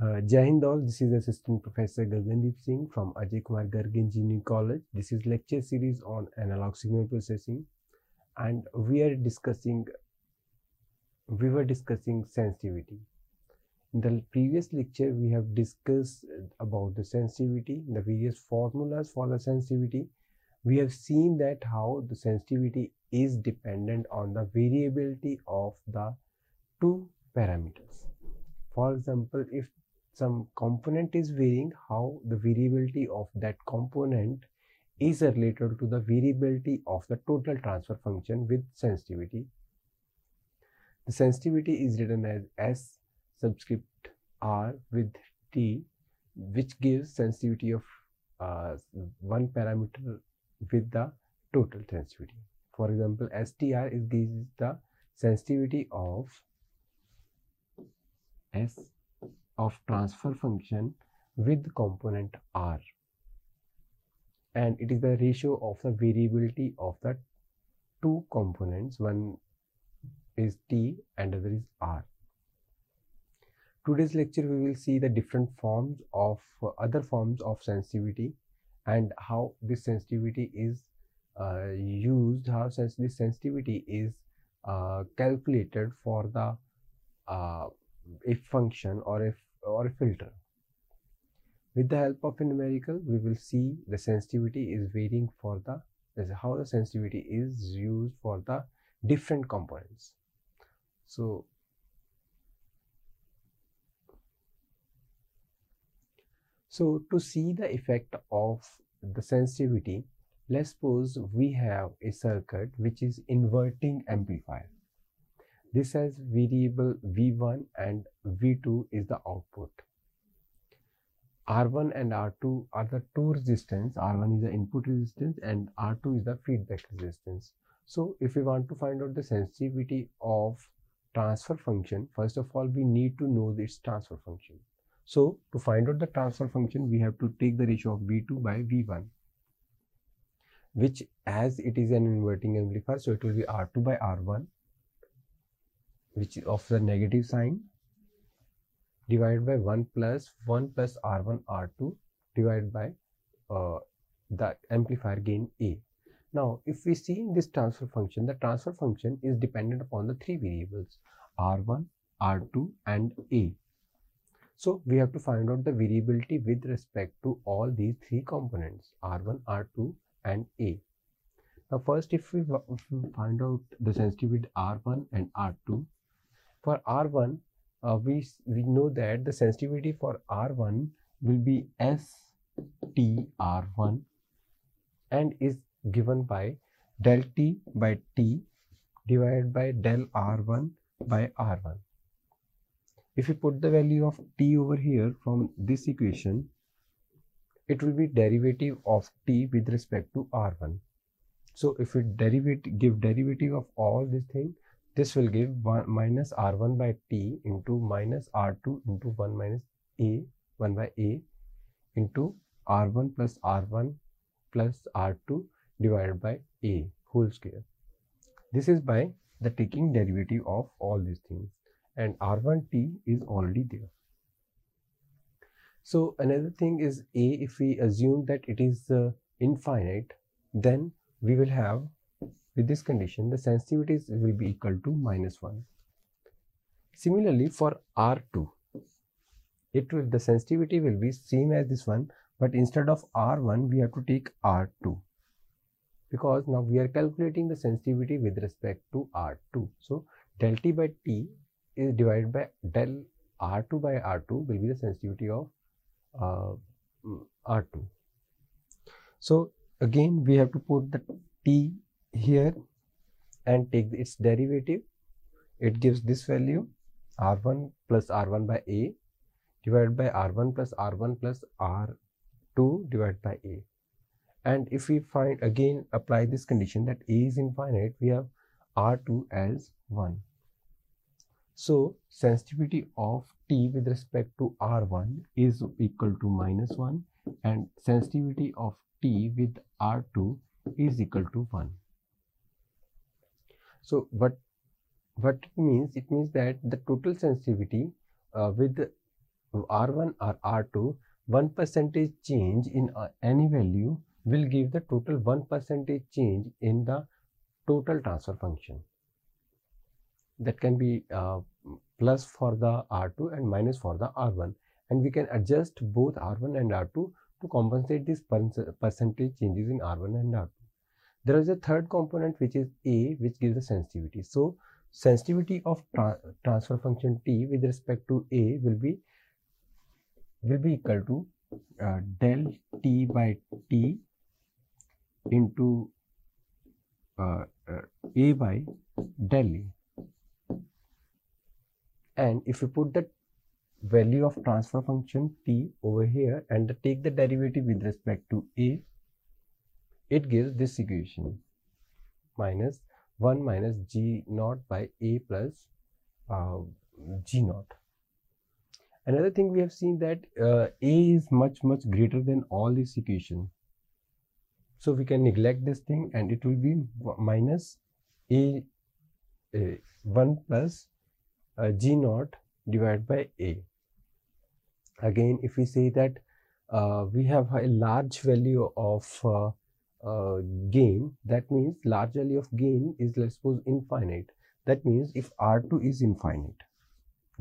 Uh, Jai Hind all, this is Assistant Professor Gagandeep Singh from Ajay Kumar Garg Engineering College. This is lecture series on analog signal processing and we are discussing, we were discussing sensitivity. In the previous lecture, we have discussed about the sensitivity, the various formulas for the sensitivity. We have seen that how the sensitivity is dependent on the variability of the two parameters. For example, if some component is varying, how the variability of that component is related to the variability of the total transfer function with sensitivity. The sensitivity is written as S subscript R with T, which gives sensitivity of uh, one parameter with the total sensitivity. For example, STR is gives the sensitivity of S of transfer function with component r and it is the ratio of the variability of the two components one is t and other is r today's lecture we will see the different forms of uh, other forms of sensitivity and how this sensitivity is uh, used how sens this sensitivity is uh, calculated for the if function or if or a filter. With the help of a numerical, we will see the sensitivity is varying for the how the sensitivity is used for the different components. So, so to see the effect of the sensitivity, let's suppose we have a circuit which is inverting amplifier this has variable V1 and V2 is the output. R1 and R2 are the two resistance. R1 is the input resistance and R2 is the feedback resistance. So if we want to find out the sensitivity of transfer function, first of all, we need to know this transfer function. So to find out the transfer function, we have to take the ratio of V2 by V1, which as it is an inverting amplifier, so it will be R2 by R1 which is of the negative sign divided by 1 plus 1 plus r1 r2 divided by uh, the amplifier gain a. Now, if we see in this transfer function, the transfer function is dependent upon the three variables r1, r2 and a. So, we have to find out the variability with respect to all these three components r1, r2 and a. Now, first if we, if we find out the sensitivity r1 and r2, for R1, uh, we, we know that the sensitivity for R1 will be STR1 and is given by del T by T divided by del R1 by R1. If we put the value of T over here from this equation, it will be derivative of T with respect to R1. So if we derivative give derivative of all these things, this will give 1 minus r1 by t into minus r2 into 1 minus a 1 by a into r1 plus r1 plus r2 divided by a whole square. This is by the taking derivative of all these things and r1t is already there. So another thing is a if we assume that it is uh, infinite then we will have with this condition, the sensitivity will be equal to minus 1. Similarly, for R2, it will the sensitivity will be same as this one, but instead of R1, we have to take R2 because now we are calculating the sensitivity with respect to R2. So, del T by T is divided by del R2 by R2 will be the sensitivity of uh, R2. So, again we have to put the T here and take its derivative. It gives this value r1 plus r1 by a divided by r1 plus r1 plus r2 divided by a. And if we find again apply this condition that a is infinite we have r2 as 1 so sensitivity of t with respect to r1 is equal to minus 1 and sensitivity of t with r2 is equal to 1 so what what it means it means that the total sensitivity uh, with r1 or r2 1 percentage change in uh, any value will give the total 1 percentage change in the total transfer function. That can be uh, plus for the r2 and minus for the r1 and we can adjust both r1 and r2 to compensate these percentage changes in r1 and r2 there is a third component which is a which gives the sensitivity. So sensitivity of tra transfer function t with respect to a will be will be equal to uh, del t by t into uh, uh, a by del e and if you put the value of transfer function t over here and take the derivative with respect to a it gives this equation minus 1 minus g naught by a plus uh, g naught. Another thing we have seen that uh, a is much much greater than all these equations. So we can neglect this thing and it will be minus a, a 1 plus uh, g naught divided by a. Again if we say that uh, we have a large value of uh, gain that means large value of gain is let's suppose infinite. That means if r2 is infinite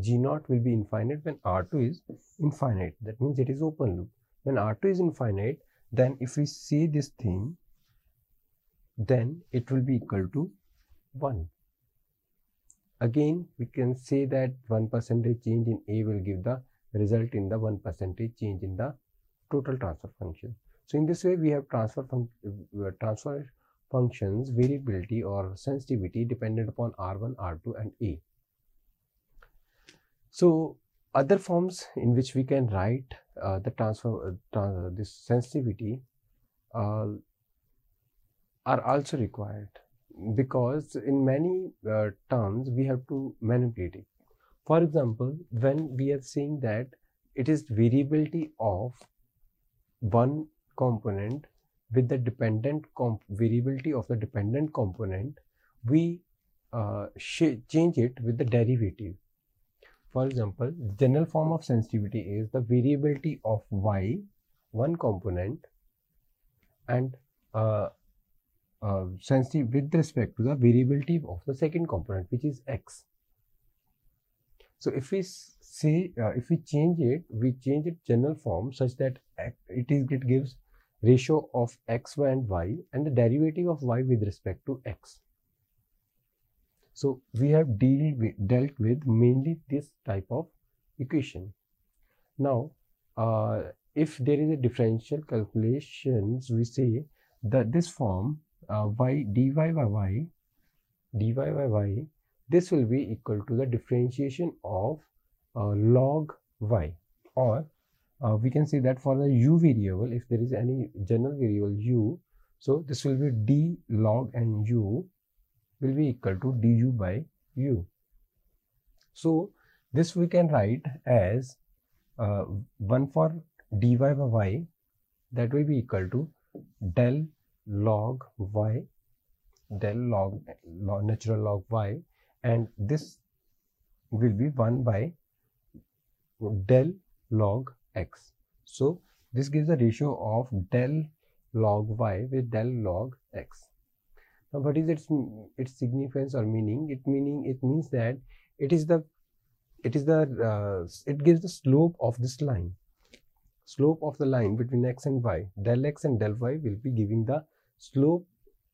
g naught will be infinite when r2 is infinite. That means it is open loop. When r2 is infinite then if we see this thing then it will be equal to 1 again we can say that 1 percentage change in a will give the result in the 1 percentage change in the total transfer function so in this way, we have transfer, uh, transfer functions variability or sensitivity dependent upon R1, R2 and A. So other forms in which we can write uh, the transfer, uh, trans this sensitivity uh, are also required because in many uh, terms we have to manipulate it. For example, when we are saying that it is variability of one component with the dependent variability of the dependent component, we uh, change it with the derivative. For example, general form of sensitivity is the variability of y, one component, and uh, uh, sensitive with respect to the variability of the second component, which is x. So if we say uh, if we change it, we change it general form such that it is it gives ratio of x, y and y and the derivative of y with respect to x. So we have deal with, dealt with mainly this type of equation. Now, uh, if there is a differential calculations, we say that this form uh, y dy by y dy by y, this will be equal to the differentiation of uh, log y or uh, we can say that for the u variable if there is any general variable u so this will be d log and u will be equal to du by u. So this we can write as uh, 1 for dy by y that will be equal to del log y del log, log natural log y and this will be 1 by del log x. So this gives the ratio of del log y with del log x. Now what is its its significance or meaning? It meaning it means that it is the it is the uh, it gives the slope of this line slope of the line between x and y del x and del y will be giving the slope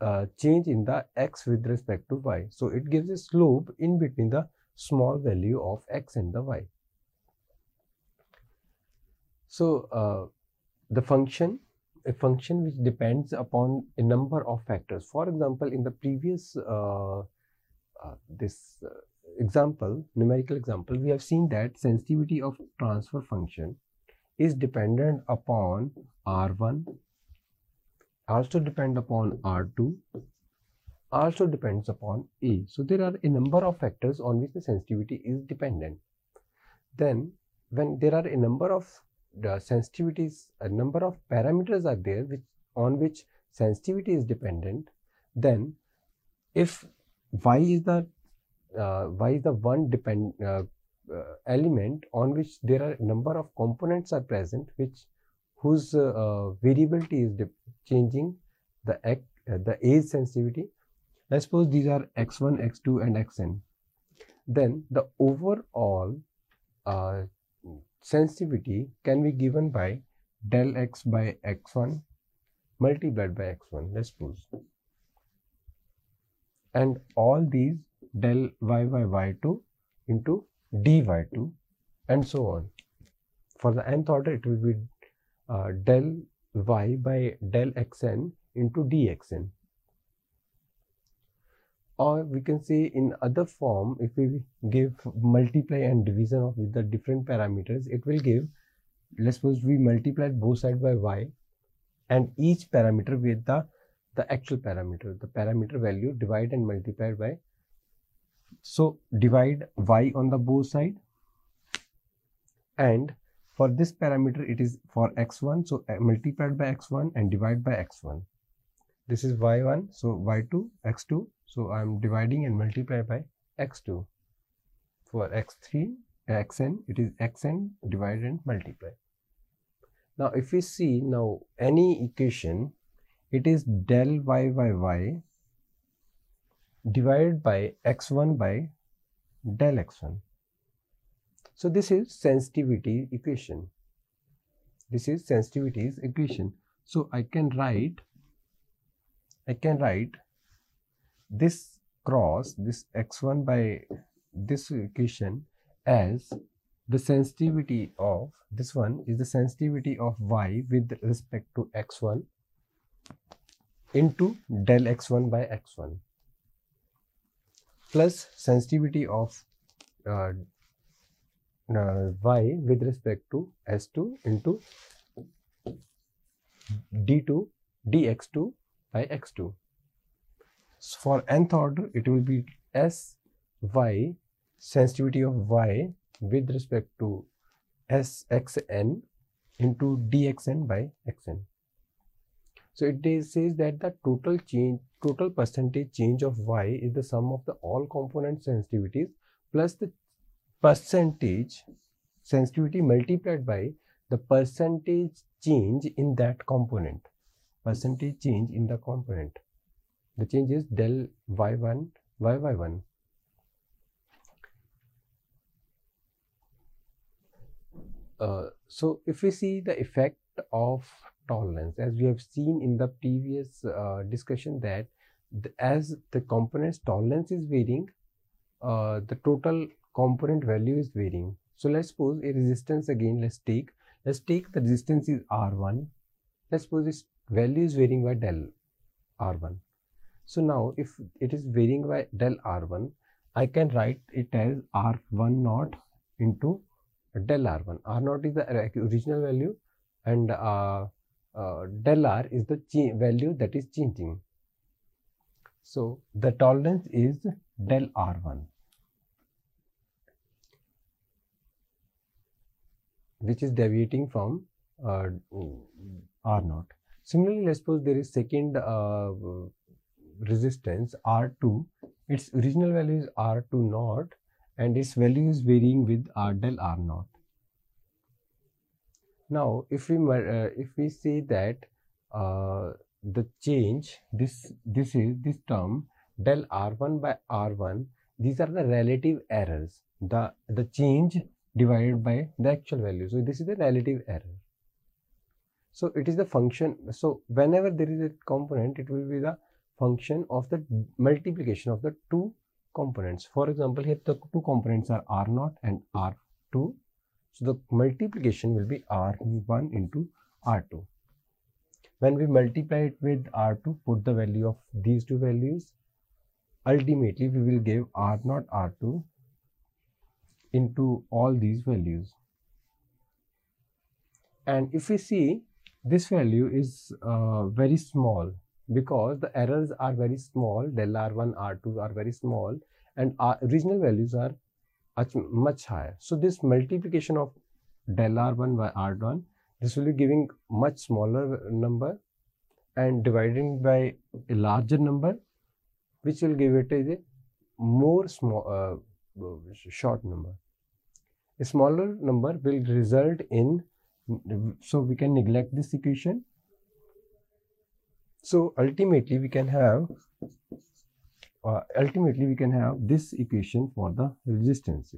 uh, change in the x with respect to y so it gives a slope in between the small value of x and the y so uh, the function, a function which depends upon a number of factors. For example, in the previous uh, uh, this uh, example, numerical example, we have seen that sensitivity of transfer function is dependent upon R1, also depend upon R2 also depends upon A. So there are a number of factors on which the sensitivity is dependent. Then when there are a number of the sensitivities, a number of parameters are there which on which sensitivity is dependent, then if y is the uh, y is the one depend uh, uh, element on which there are number of components are present which whose uh, uh, variability is changing the uh, the age sensitivity. Let's suppose these are x1 x2 and xn then the overall sensitivity can be given by del x by x1 multiplied by x1 let's suppose. And all these del y by y2 into dy2 and so on. For the nth order it will be uh, del y by del xn into dxn or we can say in other form if we give multiply and division of the different parameters it will give let's suppose we multiply both sides by y and each parameter with the the actual parameter the parameter value divide and multiply by so divide y on the both side and for this parameter it is for x1 so uh, multiplied by x1 and divide by x1 this is y1 so y2 x2 so I'm dividing and multiply by x2. For x3, xn, it is xn divided and multiply. Now if we see now any equation, it is del y by y divided by x1 by del x1. So this is sensitivity equation. This is sensitivity's equation. So I can write, I can write this cross this x1 by this equation as the sensitivity of this one is the sensitivity of y with respect to x1 into del x1 by x1 plus sensitivity of uh, uh, y with respect to s2 into d2 dx2 by x2 so for nth order, it will be S y sensitivity of y with respect to S x n into dxn by xn. So it says that the total change, total percentage change of y is the sum of the all component sensitivities plus the percentage sensitivity multiplied by the percentage change in that component. Percentage change in the component. The change is del y1 yy1 uh, so if we see the effect of tolerance as we have seen in the previous uh, discussion that the, as the component's tolerance is varying uh, the total component value is varying. So let's suppose a resistance again let's take let's take the resistance is r1 let's suppose its value is varying by del r1 so now if it is varying by del R1, I can write it as R1 naught into del R1. R naught is the original value and uh, uh, del R is the value that is changing. So the tolerance is del R1 which is deviating from uh, R naught. Similarly, let's suppose there is second uh, resistance R2, its original value is R2 naught and its value is varying with R del R naught. Now, if we uh, if we say that uh, the change this this is this term del R1 by R1, these are the relative errors. The the change divided by the actual value. So this is the relative error. So it is the function. So whenever there is a component, it will be the function of the multiplication of the two components. For example, here the two components are R0 and R2. So the multiplication will be R1 into R2. When we multiply it with R2, put the value of these two values. Ultimately, we will give R0 R2 into all these values. And if we see this value is uh, very small because the errors are very small. Del r1 r2 are very small and our original values are much higher. So this multiplication of del r1 by r1 this will be giving much smaller number and dividing by a larger number which will give it a more small uh, short number. A smaller number will result in so we can neglect this equation. So ultimately we can have uh, ultimately we can have this equation for the resistance.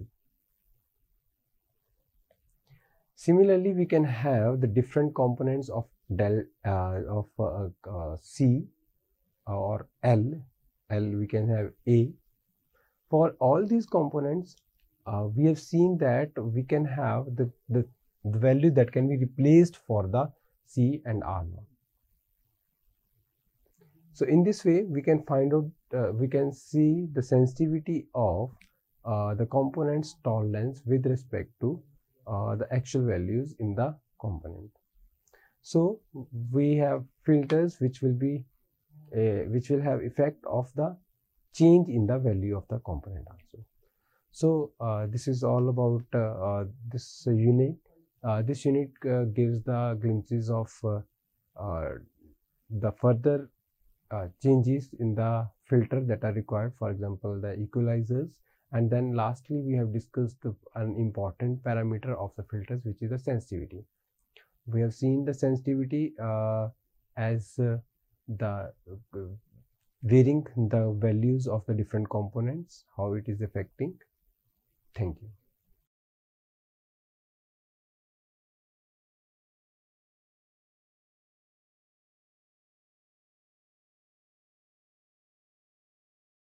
Similarly we can have the different components of del uh, of uh, uh c or l. L we can have a. For all these components uh, we have seen that we can have the, the the value that can be replaced for the C and R. So in this way, we can find out, uh, we can see the sensitivity of uh, the component's tolerance with respect to uh, the actual values in the component. So we have filters which will be, uh, which will have effect of the change in the value of the component also. So uh, this is all about uh, this unit Uh, this unit uh, gives the glimpses of uh, uh the further uh, changes in the filter that are required, for example, the equalizers. And then lastly, we have discussed the, an important parameter of the filters, which is the sensitivity. We have seen the sensitivity as the varying the values of the different components, how it is affecting. Thank you.